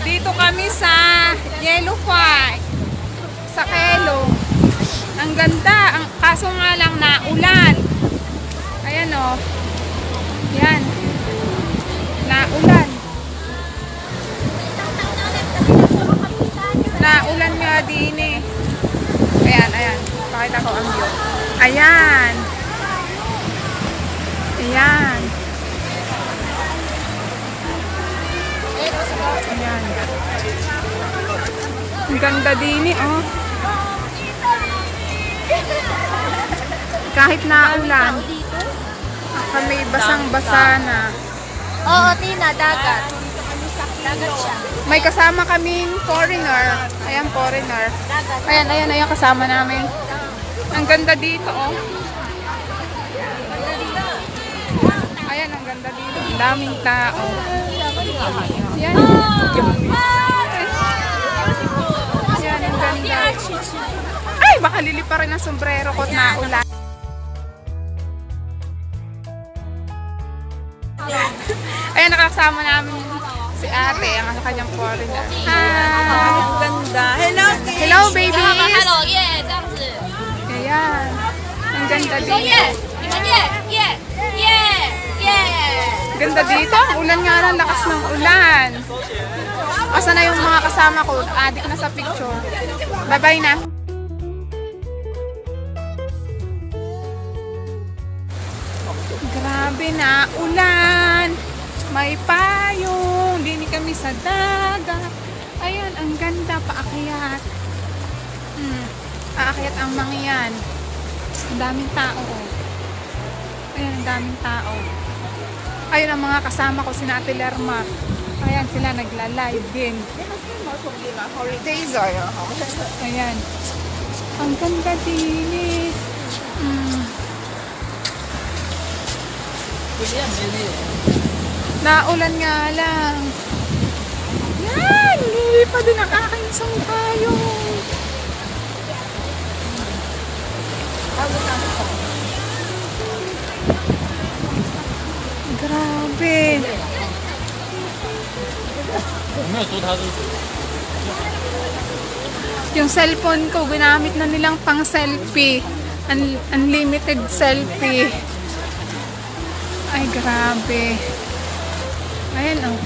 Dito kami sa Yellow Park. Sa Kelo. Ang ganda. Ang, kaso nga lang na ulan. Ayan o. Yan. Naulan. Naulan nga din eh. Ayan, ayan. Pakita ko ang view. Ayan. Ayan. Ganda din eh, oh. Kahit naulan, kami basang-basa na. Oo, Tina, dagat. Dagat siya. May kasama kaming foreigner. Ayan, foreigner. Ayan, ayan, ayan, kasama namin. Ang ganda dito, oh. Ayan, ang ganda dito. Ang daming tao. Ayan. Ayan, baka lilipa rin ang sombrero ko na ulan. Ayan, nakasama namin si ate, ang kanyang foreigner. Hi! Ganda! Hello, babies! Hello, babies! Hello, yeah, dance! Ayan. Ang ganda dito. Yeah, yeah, yeah, yeah! Ganda dito. Ulan nga lang, lakas ng ulan. Asa na yung mga kasama ko? Adik na sa picture. Bye-bye na. Grabe na. Ulan. May payong. Dini kami sa dagat. Ayan, ang ganda. Paakyat. Hmm. Aakyat ang mga yan. Ang daming tao. oh. Ayan, ang daming tao. Ayun ang mga kasama ko, sina Ate Lerma. Ayan sila, nagla-live din. Ayan. Ang ganda din eh. Naulan nga lang. Yan! Hindi din ang aking isang tayo. Grabe. Yung cellphone ko, ginamit na nilang pang selfie. Un unlimited selfie. Ay, grabe. Ayan, oh.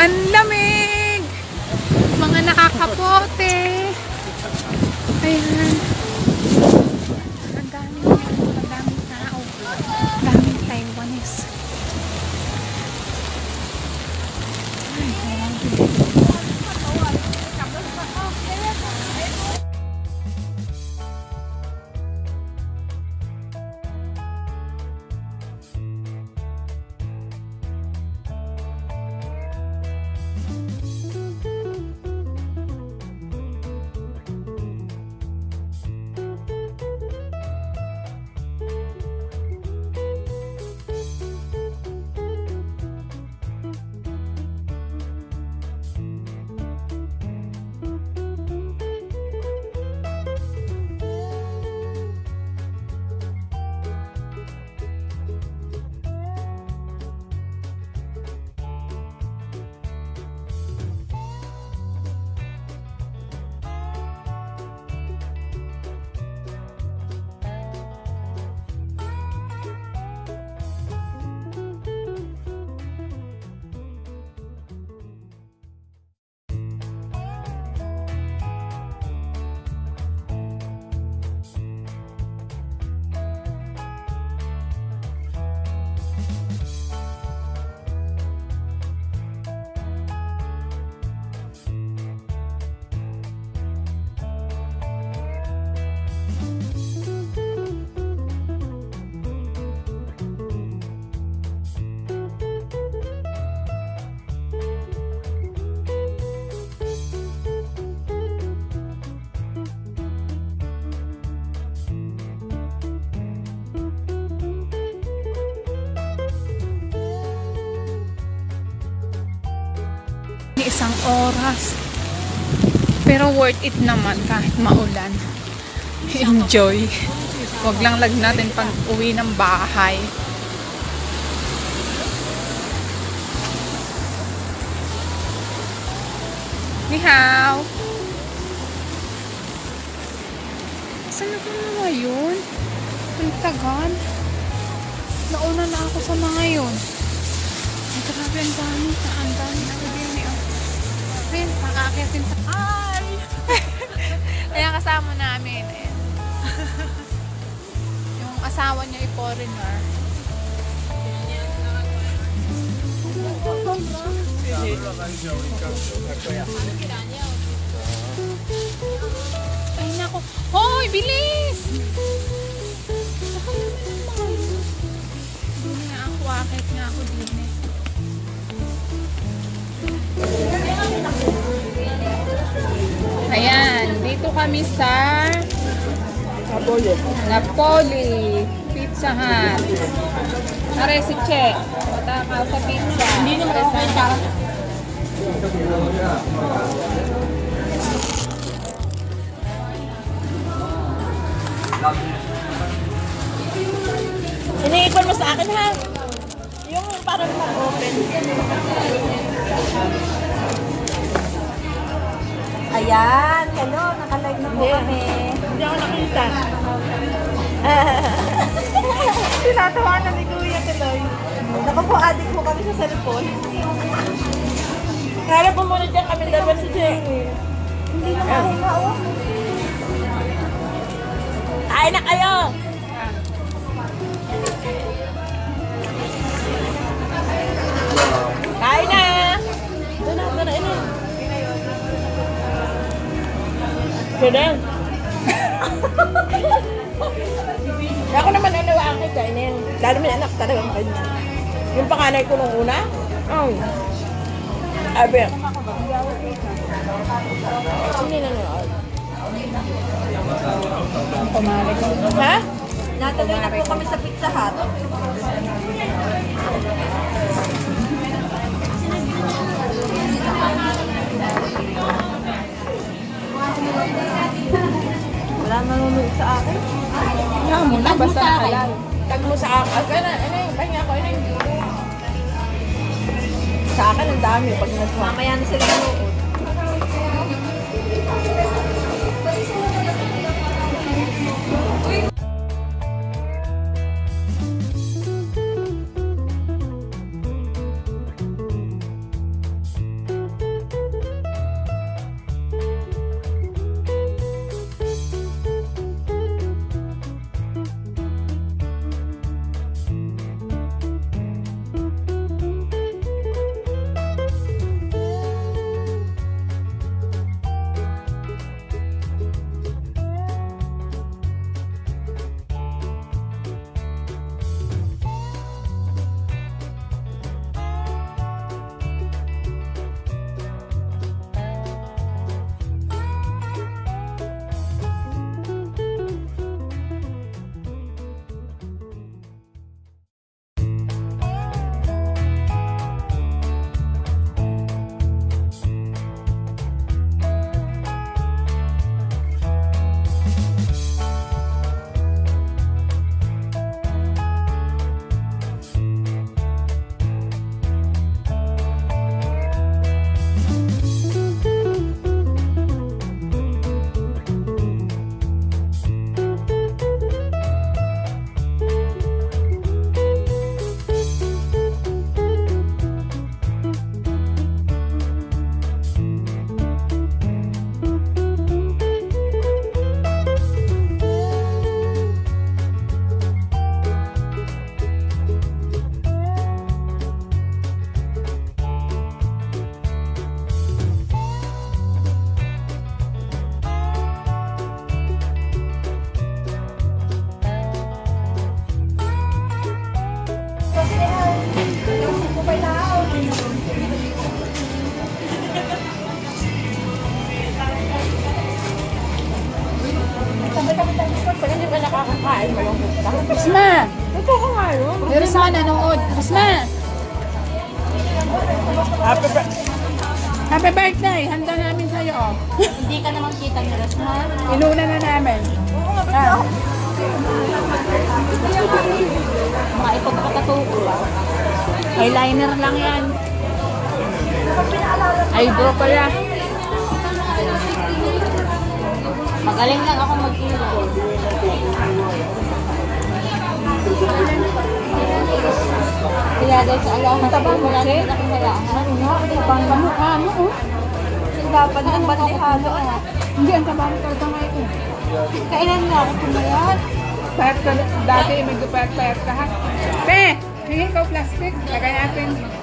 Ang lamig! Mga nakakapote! Ayan. Isang oras. Pero worth it naman kahit maulan. Enjoy. Huwag lang lag natin pag uwi ng bahay. Ni hao. Saan ako na ngayon? Ang tagal. Nauna na ako sa mga yun. Grabe, ang dami. Ang dami Makakakitin sa... Hi! Ayan, kasama namin. Ayan. Yung asawa niya ay foreigner. Ay, nako. Hoy, bilis! Kami sa Napoli. Napoli. Pizza Hut. Pare si Che. Matakaw sa pizza. Hindi naman ako kayo para. Iniipon mo sa akin ha. Yung parang open. Ayan, hello, nakalive na po kami. Hindi ako nakita. Tinatawa na ni Kuya tuloy. Naku po, kami sa cellphone. Kaya po muna dyan kami dalawa si Jenny. Hindi na mahinga, oh. Kain na kayo! Ganun. Ako naman ano ang akin kainin. Lalo may anak talagang kanya. Yung panganay ko nung una? Oh. Abi. Hindi na nanood. Pumalik. Ha? Natuloy na po kami sa Pizza Hut. Wala nanonood sa akin. Kaya mo na, basta nakalal. Tag mo sa akin. Ano, ano yung pahinga ko? Ano yung Sa akin ang dami pag nasa. Mamaya na sila nanood. Risma! Ito ko nga yun. Risma nanood. Risma! Happy birthday. Happy birthday! Handa namin sa'yo. oh. Hindi ka naman kita ni Ras, ha? Inuna na namin. Oo nga, Ah. Mga ito pakatatuko lang. Eyeliner lang yan. Eyebrow pala. Magaling lang ako mag-ilo. Kaya guys, alam mo, wala na akong halaan. Tabang ka mukha mo, oh. Dapat ang bandihado. Hindi, ang tabang ka ngayon. Kailan na ako pumayat? Payat ka, dati may payat-payat ka ha. Te, tingin ko plastic. Lagay natin.